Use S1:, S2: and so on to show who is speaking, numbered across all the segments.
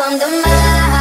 S1: come to my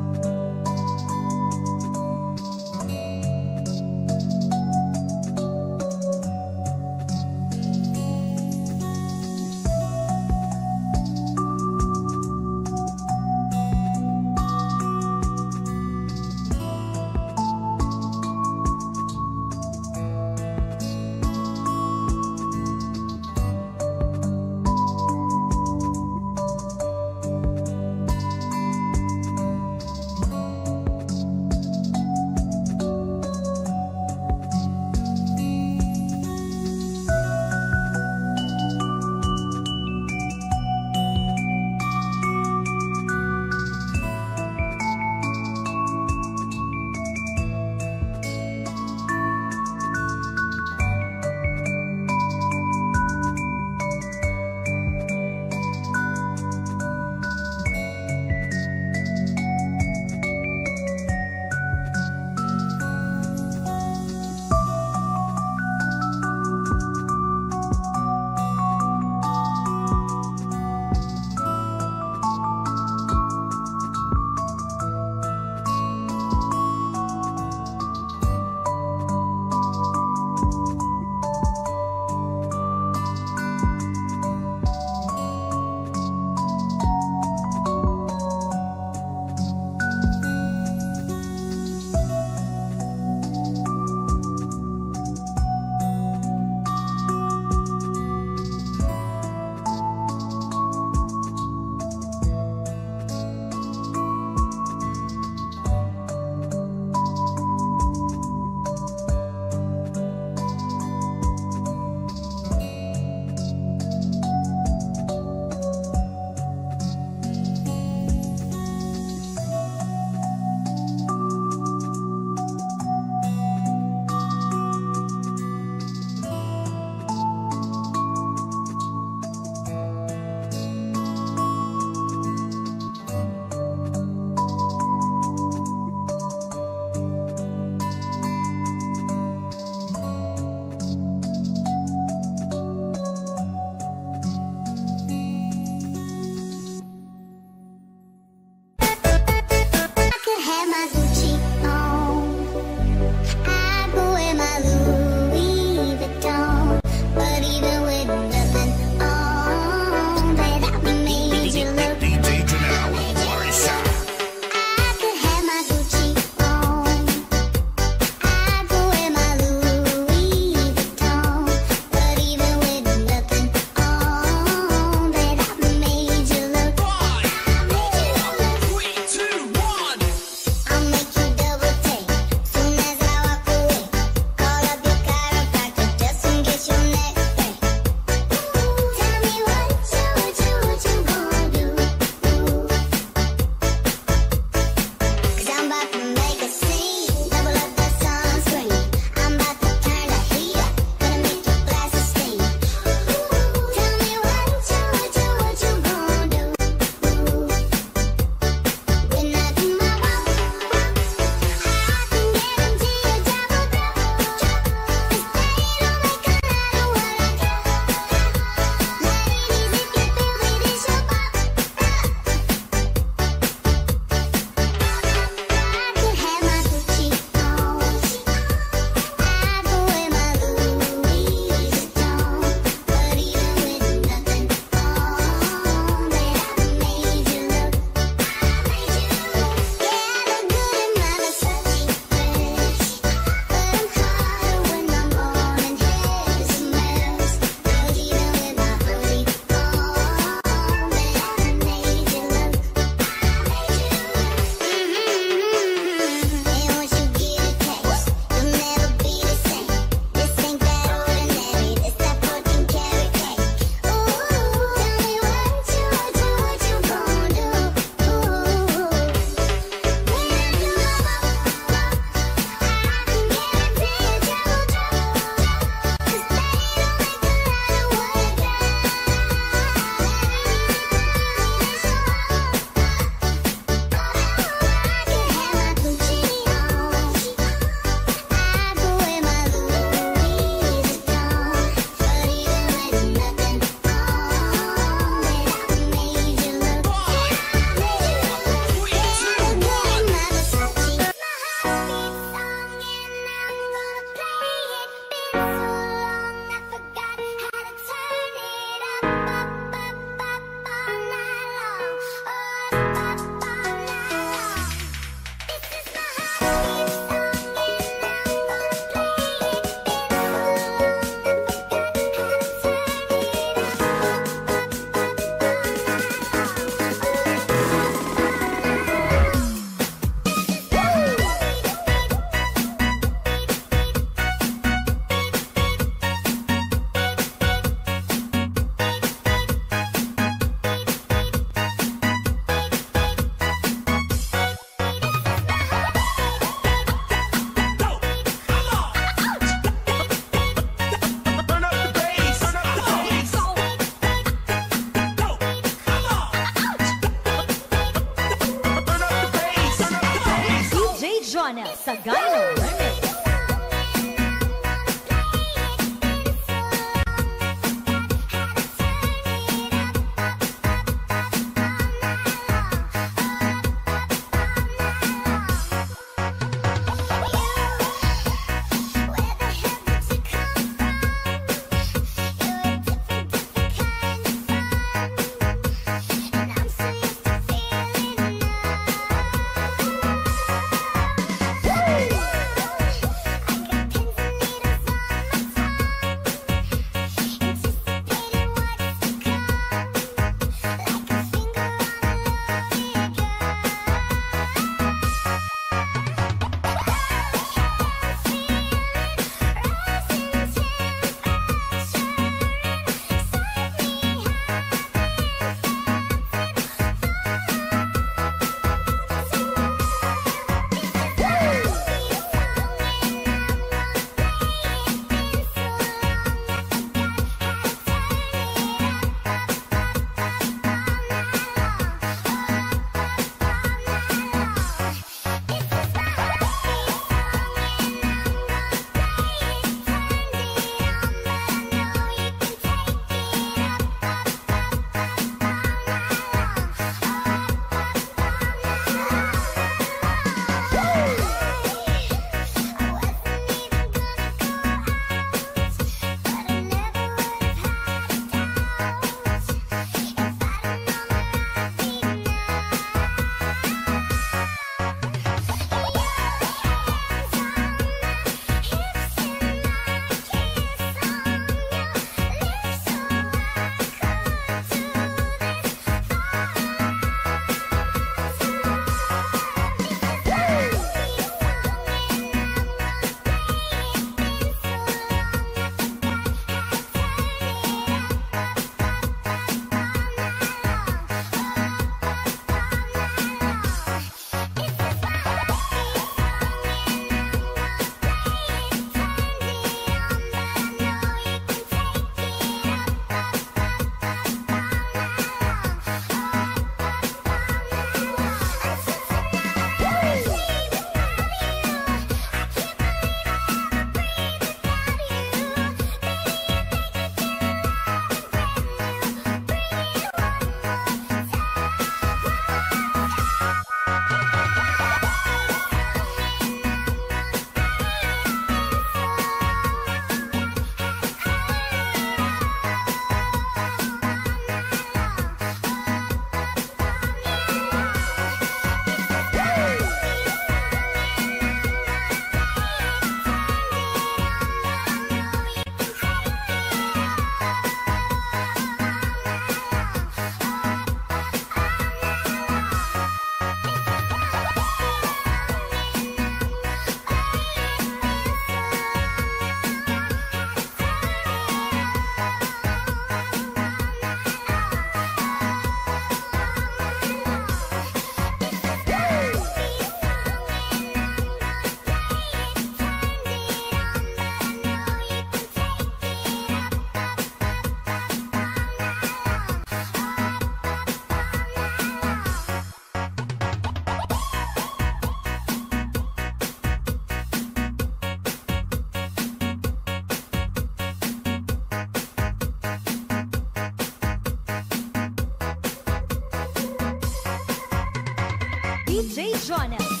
S2: DJ
S3: Jonah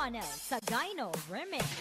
S4: Ronel Sagayno Remix.